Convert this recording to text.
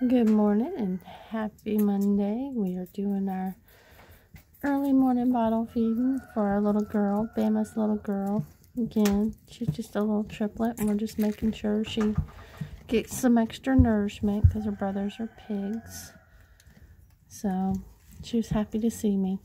Good morning and happy Monday. We are doing our early morning bottle feeding for our little girl, Bama's little girl. Again, she's just a little triplet and we're just making sure she gets some extra nourishment because her brothers are pigs. So, she was happy to see me.